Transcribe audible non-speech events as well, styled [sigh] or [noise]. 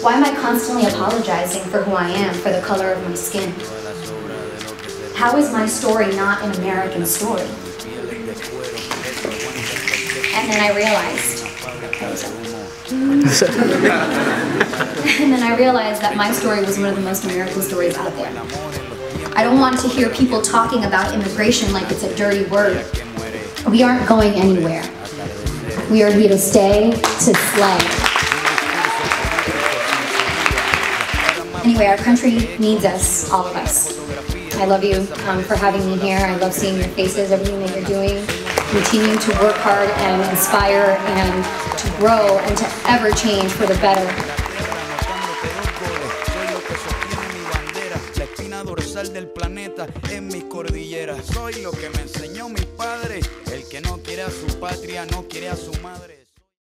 Why am I constantly apologizing for who I am, for the color of my skin? How is my story not an American story? And then I realized, [laughs] and then I realized that my story was one of the most American stories out there. I don't want to hear people talking about immigration like it's a dirty word. We aren't going anywhere. We are here to stay, to slay. Anyway, our country needs us, all of us. I love you um, for having me here. I love seeing your faces, everything that you're doing. Continue to work hard and inspire and to grow and to ever change for the better. Del planeta en mi cordillera. Soy lo que me enseñó mi padre. El que no quiere a su patria no quiere a su madre.